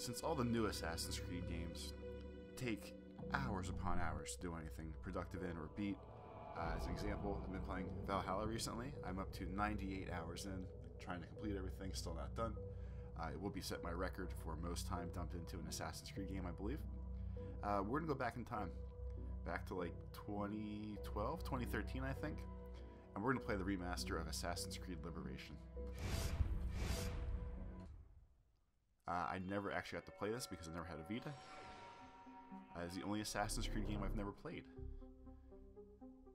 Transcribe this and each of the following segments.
Since all the new Assassin's Creed games take hours upon hours to do anything productive in or beat, uh, as an example, I've been playing Valhalla recently. I'm up to 98 hours in, trying to complete everything, still not done. Uh, it will be set my record for most time dumped into an Assassin's Creed game, I believe. Uh, we're gonna go back in time, back to like 2012, 2013, I think, and we're gonna play the remaster of Assassin's Creed Liberation. Uh, I never actually got to play this because I never had a Vita. Uh, it's the only Assassin's Creed game I've never played.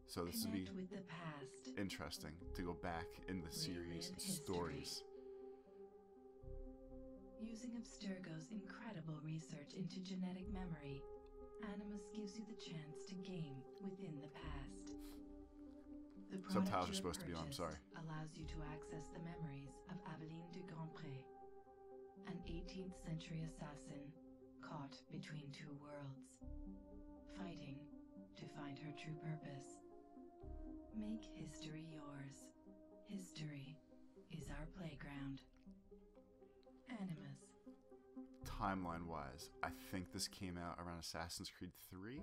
So this would be with the past. interesting to go back in the series and stories. Using Abstergo's incredible research into genetic memory, Animus gives you the chance to game within the past. The Subtitles are supposed to be on, I'm sorry. Allows you to access the memories of Aveline de Grandpré, an 18th century assassin caught between two worlds, fighting to find her true purpose. Make history yours. History is our playground. Animus. Timeline wise, I think this came out around Assassin's Creed 3.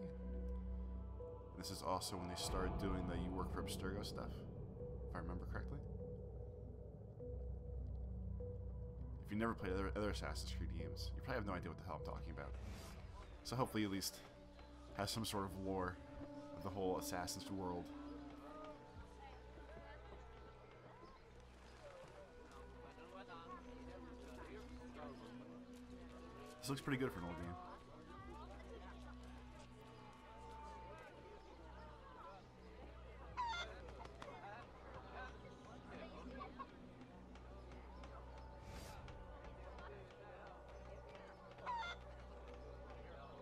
This is also when they started doing the You Work for Abstergo stuff, if I remember correctly. If you never played other, other Assassin's Creed games, you probably have no idea what the hell I'm talking about. So hopefully, at least, has some sort of lore of the whole Assassin's world. This looks pretty good for an old game.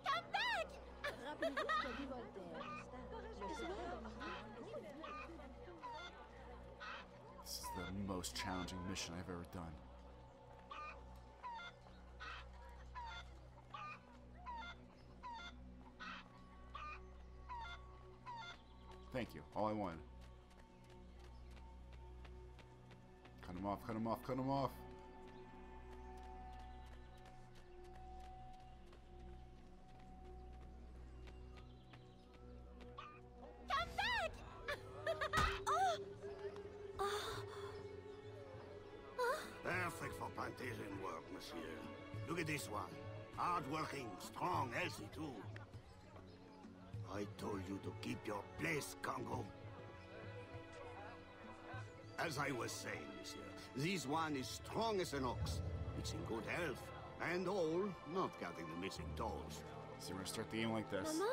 Come back! Rappelez-vous ce qu'a dit Voltaire. Le secret This is the most challenging mission I've ever done. Thank you. All Cut him off, cut him off, cut him off. Come back! Perfect for plantation work, monsieur. Look at this one. Hard-working, strong, healthy too. I told you to keep your place, Congo. As I was saying, monsieur, this one is strong as an ox. It's in good health, and all, not counting the missing toes. So we're gonna start the game like this. Maman?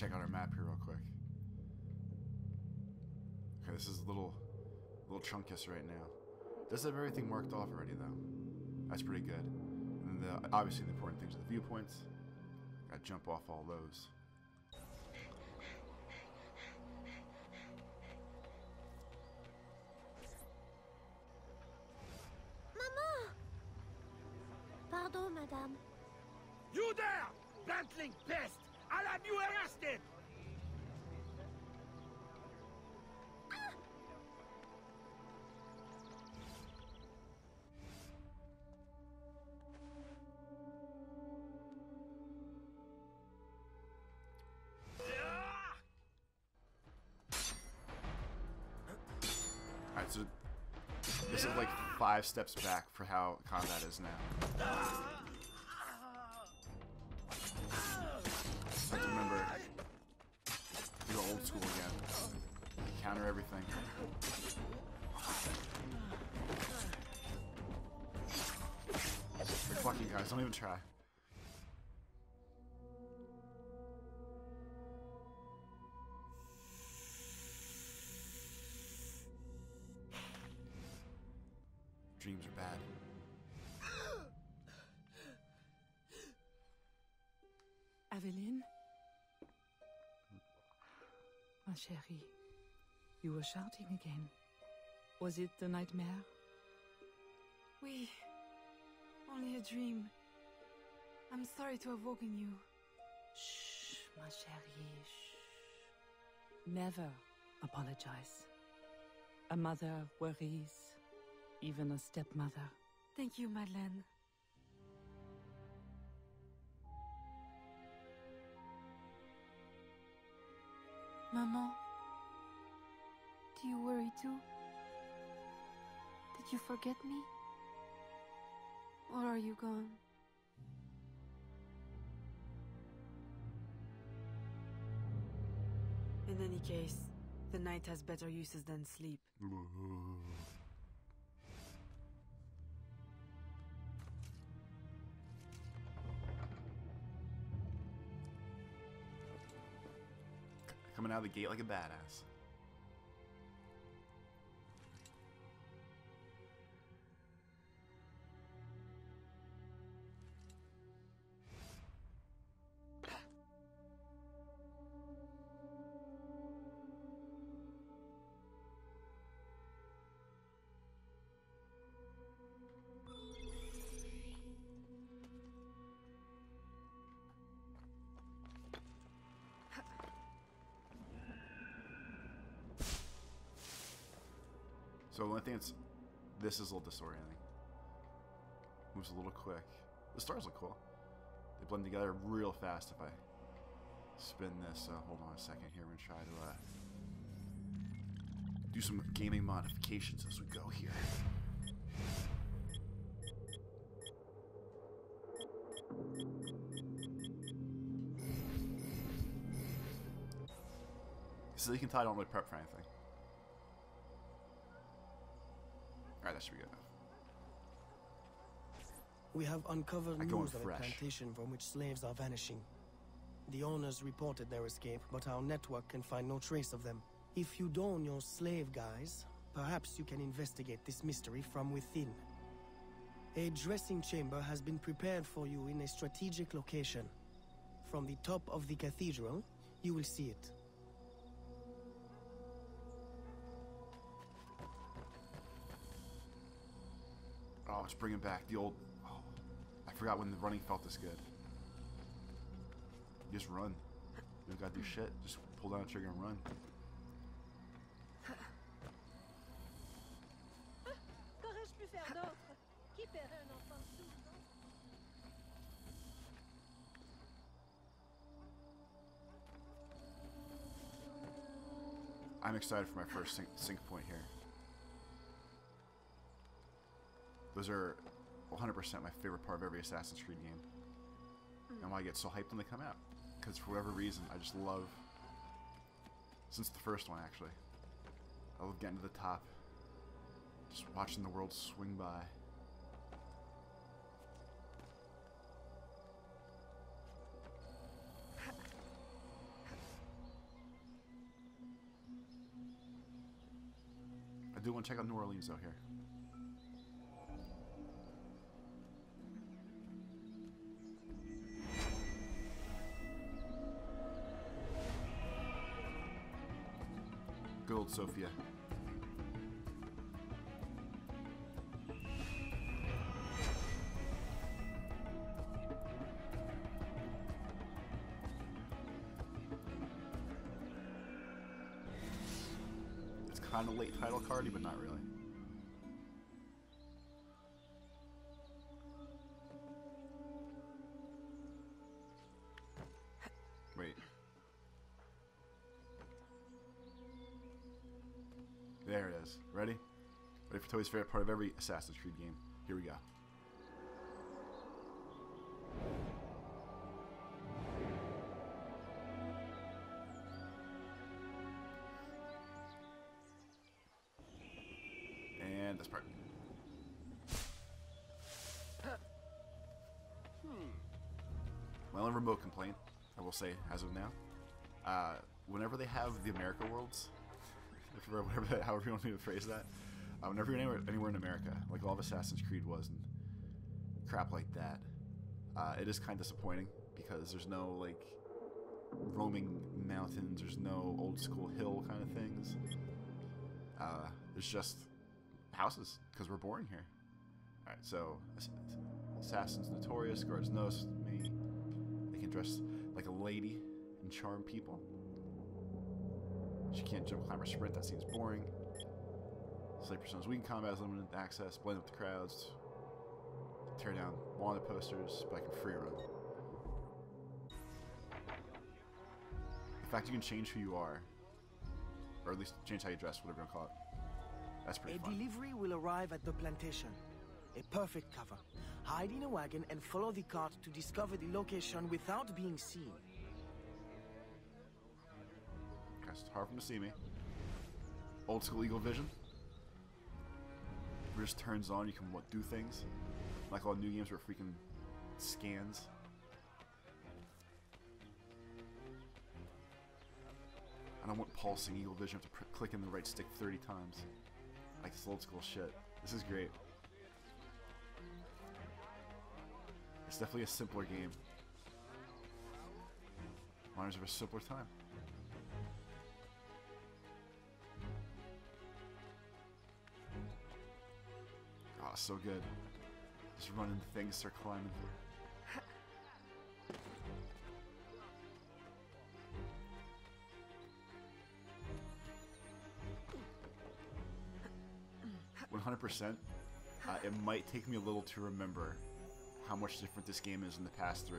Check out our map here real quick. Okay, this is a little, little chunkus right now. Does have everything marked off already though. That's pretty good. And the, obviously the important things are the viewpoints. Gotta jump off all those. Maman! Pardon, madame. You there! Bantling pest! I'll have you arrested! Alright, so this is like five steps back for how combat is now. Old school again. Counter everything. Like, fuck you guys, don't even try. Chérie, you were shouting again. Was it the nightmare? Oui. Only a dream. I'm sorry to have woken you. Shh, ma chérie, shh. Never apologize. A mother worries, even a stepmother. Thank you, Madeleine. Maman, do you worry too? Did you forget me? Or are you gone? In any case, the night has better uses than sleep. Coming out of the gate like a badass. So the only thing that's this is a little disorienting. Moves a little quick. The stars look cool. They blend together real fast if I spin this. Uh, hold on a second here. We're gonna try to uh, do some gaming modifications as we go here. So you can tell I don't really prep for anything. Should enough. We have uncovered news of a plantation from which slaves are vanishing. The owners reported their escape, but our network can find no trace of them. If you don your slave guise, perhaps you can investigate this mystery from within. A dressing chamber has been prepared for you in a strategic location. From the top of the cathedral, you will see it. It's bringing back the old. Oh, I forgot when the running felt this good. You just run. You don't gotta do shit. Just pull down the trigger and run. Qu'aurais-je pu faire d'autre Qui paierait un enfant sourd, non I'm excited for my first sync, sync point here. Those are 100% my favorite part of every Assassin's Creed game. Hmm. And why I get so hyped when they come out. Because for whatever reason, I just love. Since the first one, actually. I love getting to the top. Just watching the world swing by. I do want to check out New Orleans though here. Sophia. It's kind of late title cardy, but not really. There it is. Ready? Ready for Toby's favorite part of every Assassin's Creed game. Here we go. And this part. My only remote complaint, I will say, as of now, uh, whenever they have the America worlds, if whatever, that, however you want me to phrase that, whenever you're anywhere, anywhere in America, like all of Assassin's Creed was, and crap like that, uh, it is kind of disappointing because there's no like roaming mountains. There's no old school hill kind of things. Uh, just houses because we're born here. All right, so assassins notorious, guards knows me. They can dress like a lady and charm people. She can't jump, climb, or sprint. That seems boring. Slave personas weak in combat has limited access. Blend with the crowds. Tear down wanted posters, but I can free run. The fact you can change who you are, or at least change how you dress, whatever you want to call it, that's pretty A fun. delivery will arrive at the plantation. A perfect cover. Hide in a wagon and follow the cart to discover the location without being seen. It's hard for them to see me. Old school eagle vision. It just turns on, you can what, do things. Like all new games where freaking scans. I don't want pulsing eagle vision. I have to click in the right stick 30 times. Like this old school shit. This is great. It's definitely a simpler game. Miners of a simpler time. So good. Just running things, start climbing. through. One hundred percent. Uh, It might take me a little to remember how much different this game is in the past three.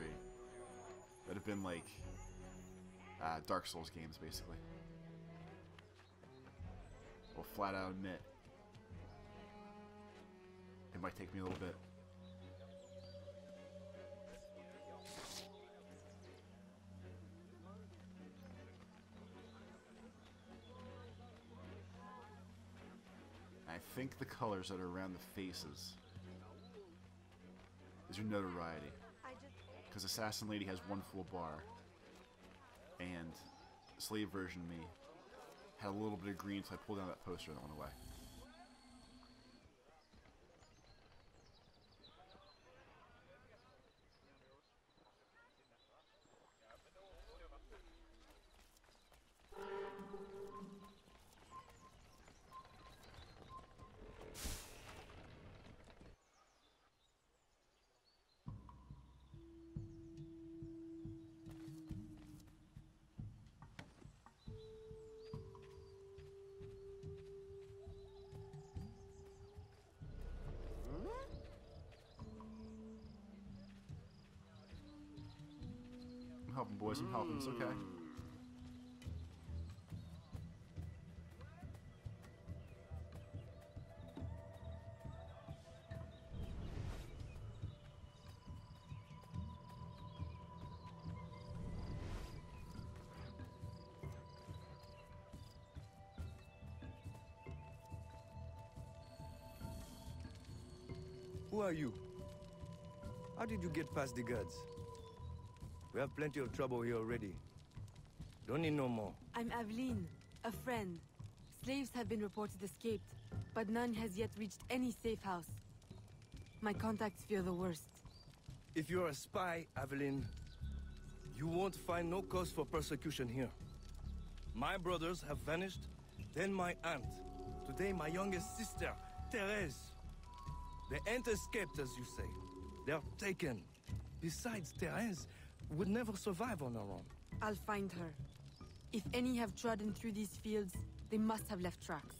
That have been like uh, Dark Souls games, basically. Will flat out admit it might take me a little bit. I think the colors that are around the faces is your notoriety. Because Assassin Lady has one full bar, and Slave version me had a little bit of green, so I pulled down that poster and it went away. Helping, boys. I'm helping. It's okay. Who are you? How did you get past the guards? We have plenty of trouble here already. Don't need no more. I'm Aveline, a friend. Slaves have been reported escaped, but none has yet reached any safe house. My contacts fear the worst. If you're a spy, Aveline, you won't find no cause for persecution here. My brothers have vanished, then my aunt. Today, my youngest sister, Therese. They ain't escaped, as you say. They're taken. Besides, Therese would never survive on her own. I'll find her. If any have trodden through these fields, they must have left tracks.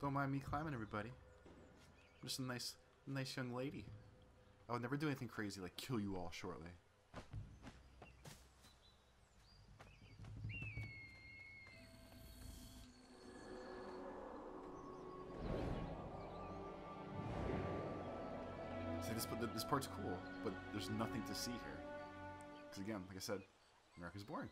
Don't mind me climbing, everybody. I'm just a nice, nice young lady. I would never do anything crazy like kill you all shortly. See, this this part's cool, but there's nothing to see here. Because again, like I said, America's boring.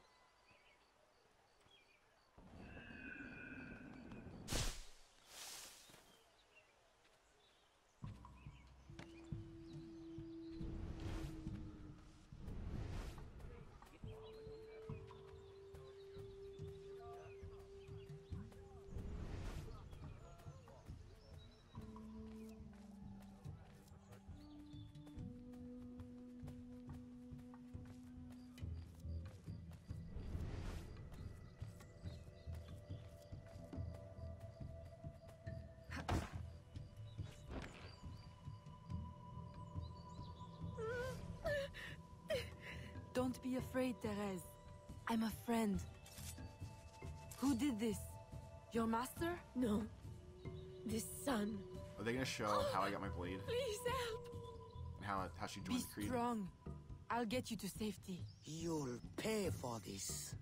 Don't be afraid, Therese. I'm a friend. Who did this? Your master? No. This son. Are they gonna show how I got my blade Please help. and how how she Be joined the Creed? strong. I'll get you to safety. You'll pay for this.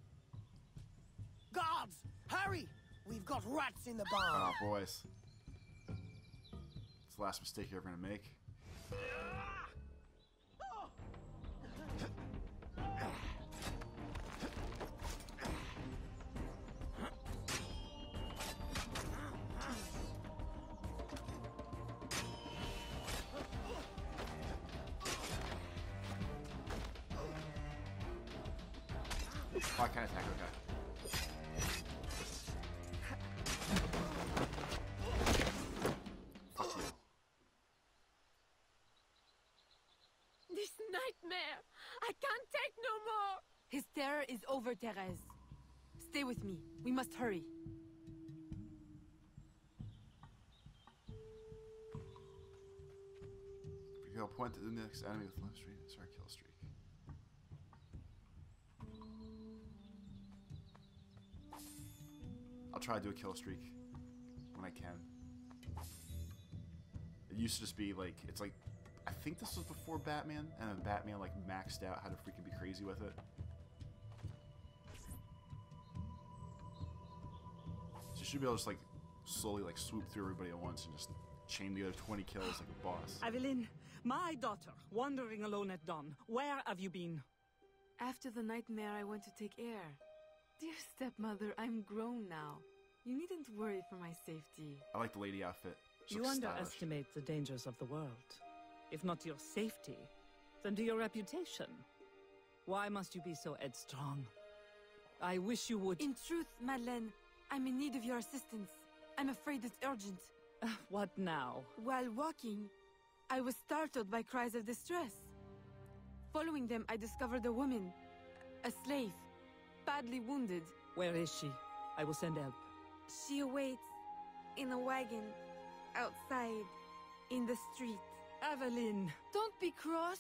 Guards! Hurry! We've got rats in the barn. Oh boys, it's the last mistake you're ever gonna make. Nightmare. I can't take no more. His terror is over, Therese. Stay with me. We must hurry. You'll point to the next enemy with left streak. Start kill streak. I'll try to do a kill streak when I can. It used to just be like it's like I think this was before Batman, and then Batman like maxed out how to freaking be crazy with it. So you should be able to just like slowly like swoop through everybody at once and just chain together 20 kills like a boss. Aveline, my daughter, wandering alone at dawn. Where have you been? After the nightmare, I went to take air. Dear stepmother, I'm grown now. You needn't worry for my safety. I like the lady outfit. She You looks stylish. underestimate the dangers of the world. If not to your safety, then to your reputation. Why must you be so headstrong? I wish you would. In truth, Madeleine, I'm in need of your assistance. I'm afraid it's urgent. What now? While walking, I was startled by cries of distress. Following them, I discovered a woman, a slave, badly wounded. Where is she? I will send help. She awaits in a wagon outside in the street. Aveline! Don't be cross.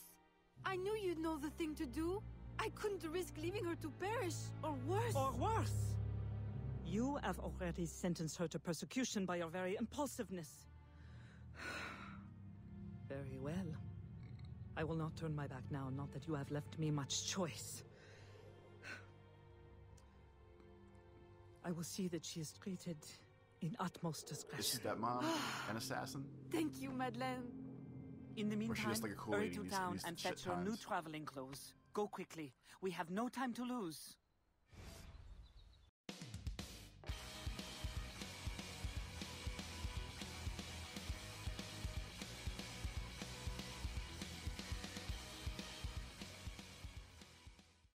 I knew you'd know the thing to do. I couldn't risk leaving her to perish, or worse. Or worse! You have already sentenced her to persecution by your very impulsiveness. very well. I will not turn my back now, not that you have left me much choice. I will see that she is treated in utmost Is discretion. stepmom an assassin? Thank you, Madeleine. In the meantime, like hurry to town and fetch your new traveling clothes. Go quickly. We have no time to lose.